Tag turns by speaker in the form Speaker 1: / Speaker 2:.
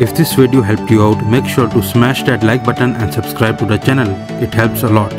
Speaker 1: If this video helped you out, make sure to smash that like button and subscribe to the channel. It helps a lot.